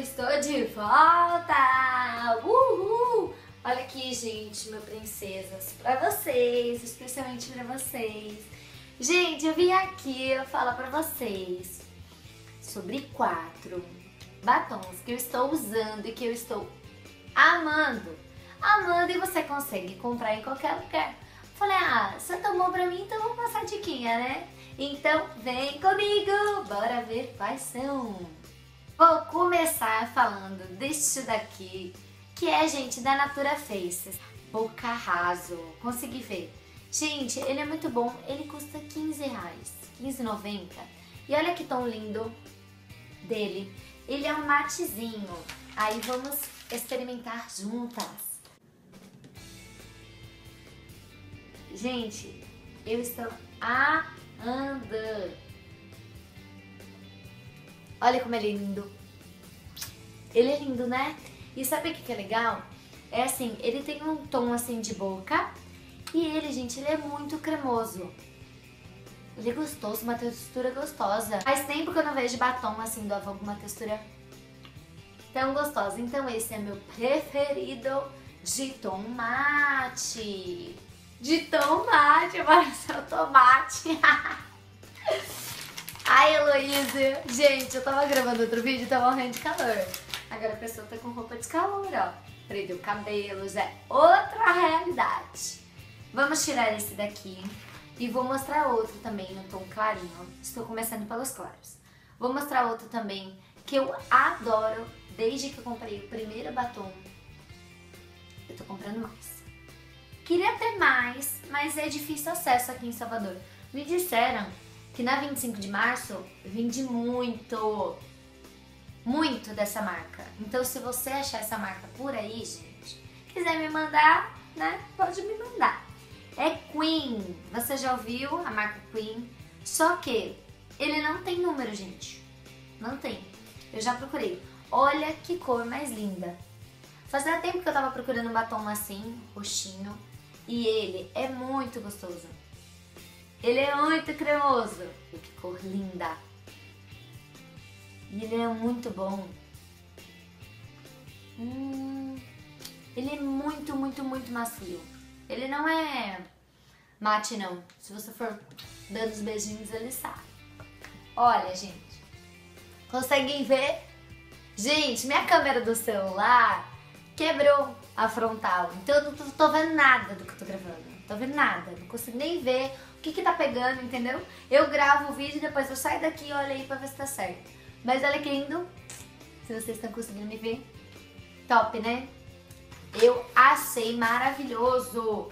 estou de volta! Uhul! Olha aqui, gente, meu princesas, pra vocês, especialmente pra vocês. Gente, eu vim aqui falar pra vocês sobre quatro batons que eu estou usando e que eu estou amando. Amando e você consegue comprar em qualquer lugar. Falei, ah, você tomou pra mim, então vou passar a diquinha, né? Então vem comigo, bora ver quais são. Vou começar falando deste daqui, que é, gente, da Natura Faces. Boca Raso, consegui ver. Gente, ele é muito bom, ele custa 15 reais, 15,90. E olha que tom lindo dele. Ele é um matezinho. Aí vamos experimentar juntas. Gente, eu estou amando. Olha como ele é lindo. Ele é lindo, né? E sabe o que, que é legal? É assim, ele tem um tom assim de boca e ele, gente, ele é muito cremoso. Ele é gostoso, uma textura gostosa. Faz tempo que eu não vejo batom assim do Avon com uma textura tão gostosa. Então esse é meu preferido de tomate. De tomate, parece o tomate. Heloísa. Gente, eu tava gravando outro vídeo e tava morrendo de calor. Agora a pessoa tá com roupa de calor, ó. Prendeu o cabelo, já é outra realidade. Vamos tirar esse daqui e vou mostrar outro também no tom clarinho. Estou começando pelos claros. Vou mostrar outro também que eu adoro desde que eu comprei o primeiro batom. Eu tô comprando mais. Queria ter mais, mas é difícil acesso aqui em Salvador. Me disseram que na 25 de março vende muito, muito dessa marca. Então se você achar essa marca por aí, gente, quiser me mandar, né, pode me mandar. É Queen, você já ouviu a marca Queen? Só que ele não tem número, gente. Não tem. Eu já procurei. Olha que cor mais linda. Fazia tempo que eu tava procurando um batom assim, roxinho, e ele é muito gostoso. Ele é muito cremoso. E que cor linda. E ele é muito bom. Hum, ele é muito, muito, muito macio. Ele não é mate, não. Se você for dando os beijinhos, ele sai. Olha, gente. Conseguem ver? Gente, minha câmera do celular quebrou a frontal. Então eu não tô, vendo nada do que eu tô gravando. Não tô vendo nada. Não consigo nem ver o que que tá pegando, entendeu? Eu gravo o vídeo e depois eu saio daqui e olho aí pra ver se tá certo. Mas olha que lindo. Se vocês estão conseguindo me ver. Top, né? Eu achei maravilhoso.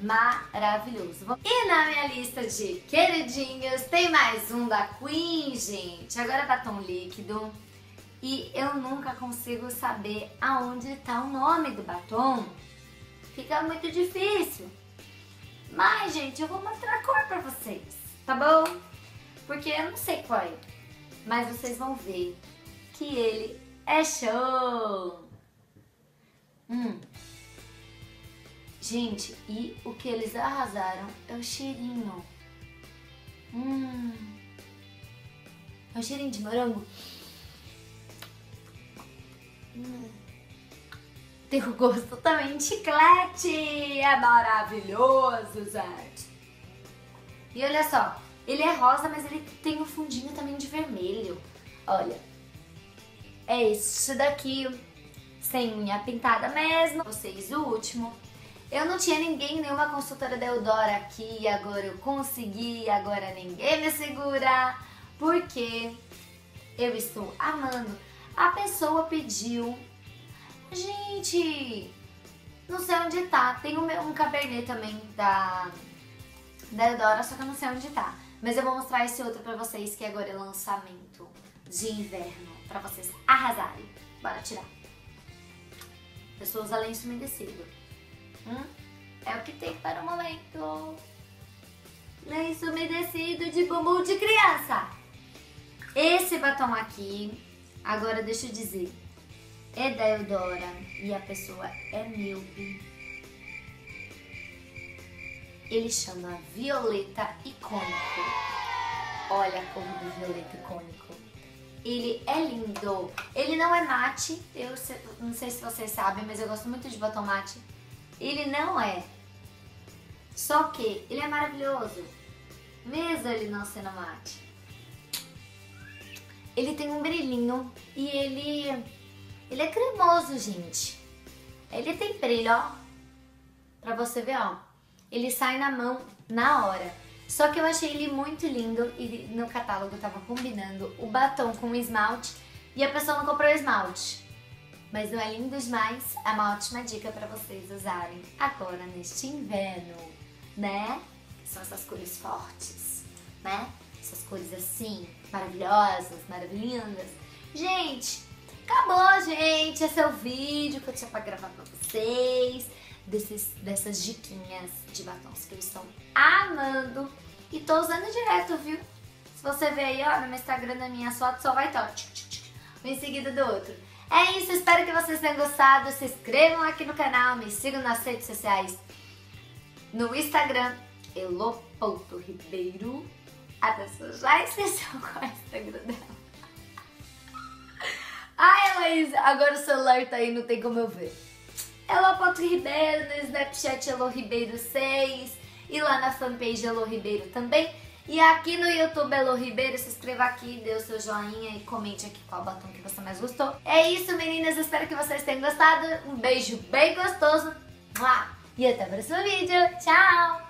Maravilhoso. E na minha lista de queridinhos tem mais um da Queen, gente. Agora batom líquido. E eu nunca consigo saber aonde tá o nome do batom. Fica muito difícil. Mas, gente, eu vou mostrar a cor pra vocês, tá bom? Porque eu não sei qual é. Mas vocês vão ver que ele é show! Hum. Gente, e o que eles arrasaram é o cheirinho. Hum. É o cheirinho de morango. Hum. Tem o gosto de chiclete. É maravilhoso, gente. E olha só, ele é rosa, mas ele tem um fundinho também de vermelho. Olha, é esse daqui sem unha pintada mesmo. Vocês, o último. Eu não tinha ninguém, nenhuma consultora da Eudora aqui, agora eu consegui, agora ninguém me segura, porque eu estou amando. A pessoa pediu, gente, não sei onde tá, tem um, um cabernet também da, da Eudora, só que eu não sei onde tá. Mas eu vou mostrar esse outro pra vocês, que agora é lançamento de inverno, pra vocês arrasarem. Bora tirar. Pessoas lenço umedecido. Hum? É o que tem para o momento. Lenço umedecido de bumbum de criança. Esse batom aqui, agora deixa eu dizer, é da Eudora e a pessoa é míope. Ele chama Violeta Icônico. Olha a cor do Violeta Icônico. Ele é lindo. Ele não é mate. Eu não sei se vocês sabem, mas eu gosto muito de batom mate. Ele não é. Só que ele é maravilhoso. Mesmo ele não sendo mate. Ele tem um brilhinho e ele... Ele é cremoso, gente. Ele tem brilho, ó. Pra você ver, ó. Ele sai na mão na hora. Só que eu achei ele muito lindo e no catálogo tava combinando o batom com o esmalte e a pessoa não comprou o esmalte. Mas não é lindo demais? É uma ótima dica para vocês usarem agora neste inverno, né? São essas cores fortes, né? Essas cores assim, maravilhosas, maravilhindas. Gente, acabou, gente. Esse é o vídeo que eu tinha pra gravar pra vocês desses, dessas diquinhas de batons que eu estou amando e tô usando direto, viu? Se você ver aí, ó, no meu Instagram, na minha foto, só vai estar um em seguida do outro. É isso, espero que vocês tenham gostado. Se inscrevam aqui no canal, me sigam nas redes sociais. No Instagram, elo.ribeiro. A pessoa já esqueceu qual é o Instagram dela. Ai, Heloísa, agora o celular tá aí, não tem como eu ver. Elo.ribeiro, no Snapchat Elo Ribeiro 6 e lá na fanpage Elo Ribeiro também. E aqui no YouTube Elo Ribeiro, se inscreva aqui, dê o seu joinha e comente aqui qual batom que você mais gostou. É isso, meninas, espero que vocês tenham gostado. Um beijo bem gostoso. E até o próximo vídeo. Tchau!